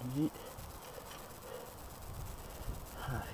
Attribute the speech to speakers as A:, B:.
A: Yeet. Ah,